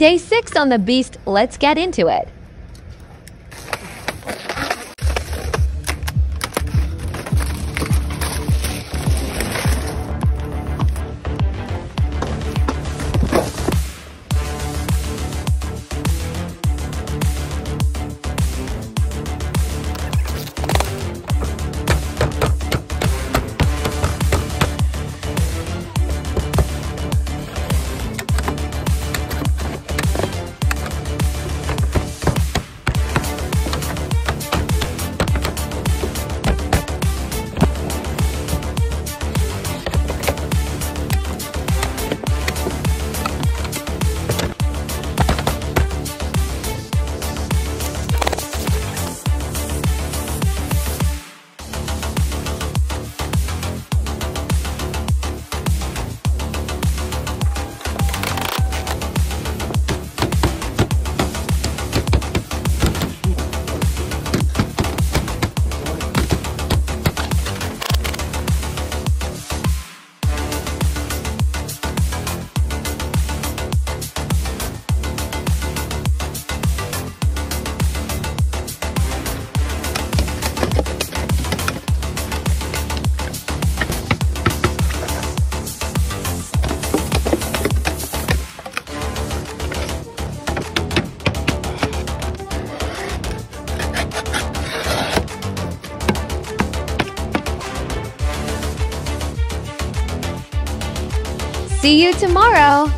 Day 6 on the Beast, let's get into it. See you tomorrow!